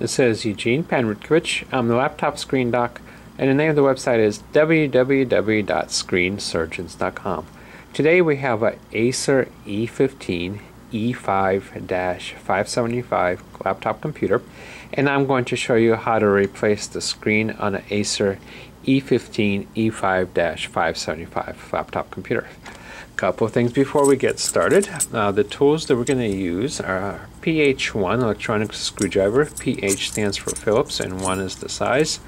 This is Eugene Panrutkovich. I'm the laptop screen doc, and the name of the website is www.screensurgeons.com. Today we have a Acer E15 E5-575 laptop computer, and I'm going to show you how to replace the screen on an Acer E15 E5-575 laptop computer couple of things before we get started. Uh, the tools that we're going to use are PH1 electronic screwdriver. PH stands for Phillips and 1 is the size.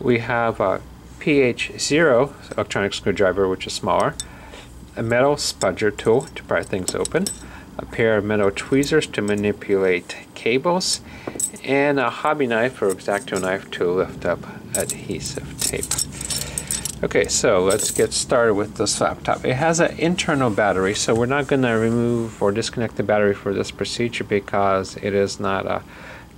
We have a PH0 electronic screwdriver which is smaller. A metal spudger tool to pry things open. A pair of metal tweezers to manipulate cables. And a hobby knife or X-Acto knife to lift up adhesive tape. Okay, so let's get started with this laptop. It has an internal battery, so we're not going to remove or disconnect the battery for this procedure because it is not a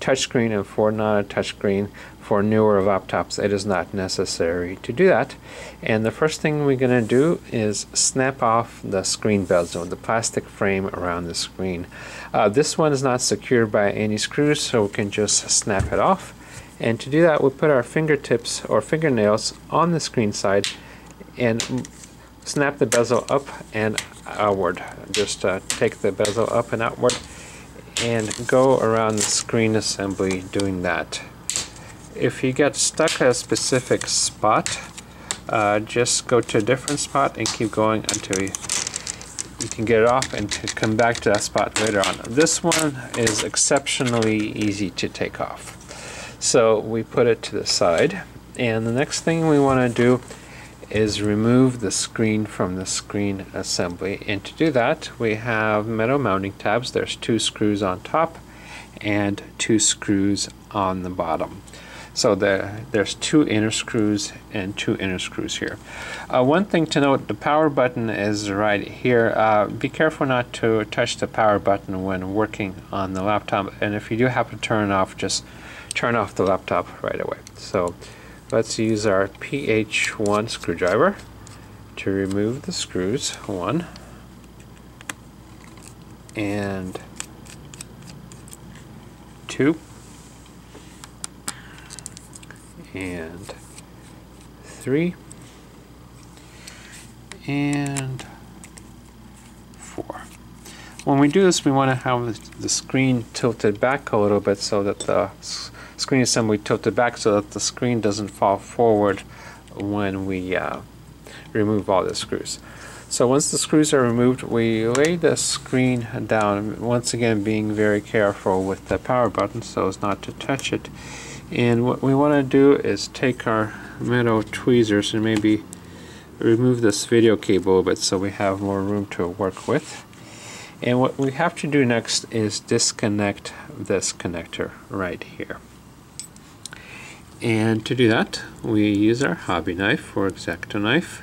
touchscreen and for not a touchscreen for newer laptops it is not necessary to do that. And the first thing we're going to do is snap off the screen bezel, the plastic frame around the screen. Uh, this one is not secured by any screws so we can just snap it off. And to do that, we put our fingertips or fingernails on the screen side and snap the bezel up and outward. Just uh, take the bezel up and outward and go around the screen assembly doing that. If you get stuck at a specific spot, uh, just go to a different spot and keep going until you, you can get it off and to come back to that spot later on. This one is exceptionally easy to take off. So we put it to the side and the next thing we want to do is remove the screen from the screen assembly and to do that we have metal mounting tabs there's two screws on top and two screws on the bottom so the, there's two inner screws and two inner screws here. Uh, one thing to note, the power button is right here. Uh, be careful not to touch the power button when working on the laptop and if you do happen to turn it off, just turn off the laptop right away. So let's use our PH1 screwdriver to remove the screws. One and two and three and four. When we do this, we want to have the screen tilted back a little bit so that the screen assembly tilted back so that the screen doesn't fall forward when we uh, remove all the screws. So once the screws are removed, we lay the screen down, once again being very careful with the power button so as not to touch it. And what we want to do is take our metal tweezers and maybe remove this video cable a bit so we have more room to work with. And what we have to do next is disconnect this connector right here. And to do that, we use our hobby knife or X-Acto knife.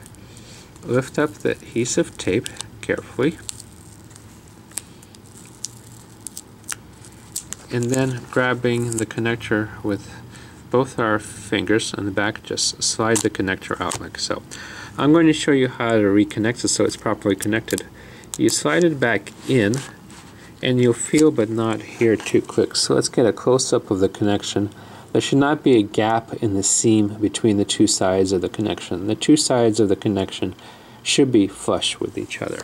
Lift up the adhesive tape carefully. And then grabbing the connector with both our fingers on the back, just slide the connector out like so. I'm going to show you how to reconnect it so it's properly connected. You slide it back in and you'll feel but not hear too quick. So let's get a close-up of the connection there should not be a gap in the seam between the two sides of the connection. The two sides of the connection should be flush with each other.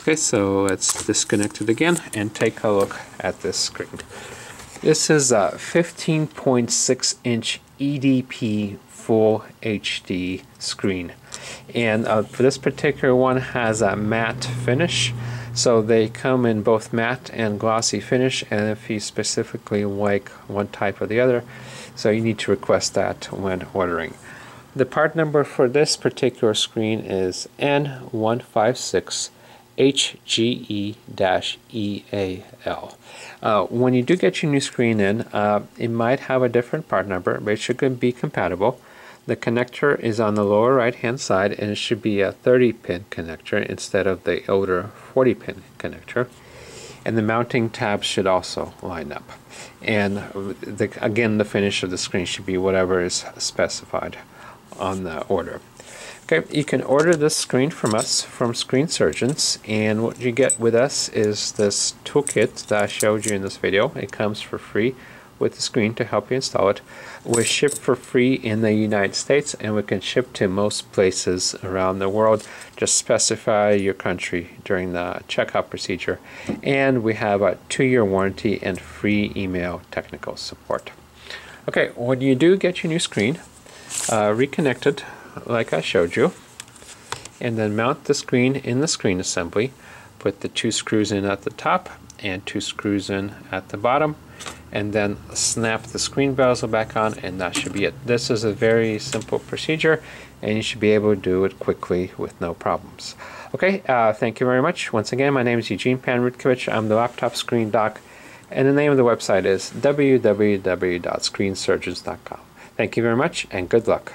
Okay, so let's disconnect it again and take a look at this screen. This is a 15.6 inch EDP Full HD screen. And uh, for this particular one has a matte finish. So they come in both matte and glossy finish and if you specifically like one type or the other, so you need to request that when ordering. The part number for this particular screen is N156 HGE-EAL. Uh, when you do get your new screen in, uh, it might have a different part number, but it should be compatible. The connector is on the lower right hand side and it should be a 30 pin connector instead of the older 40 pin connector. And the mounting tabs should also line up. And the, again, the finish of the screen should be whatever is specified on the order. Okay, you can order this screen from us, from Screen Surgeons, and what you get with us is this toolkit that I showed you in this video. It comes for free with the screen to help you install it. We're shipped for free in the United States and we can ship to most places around the world. Just specify your country during the checkout procedure. And we have a two-year warranty and free email technical support. Okay, when you do get your new screen, uh, reconnect it like I showed you, and then mount the screen in the screen assembly. Put the two screws in at the top and two screws in at the bottom and then snap the screen bezel back on and that should be it. This is a very simple procedure and you should be able to do it quickly with no problems. Okay, uh, thank you very much. Once again, my name is Eugene Panrutkovich. I'm the laptop screen doc and the name of the website is www.screensurgeons.com. Thank you very much and good luck.